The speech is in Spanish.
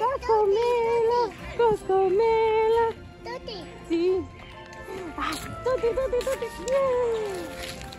Coscomela, Coscomela. Tuti. Sí. Ah, tuti, tuti, tuti. Bien.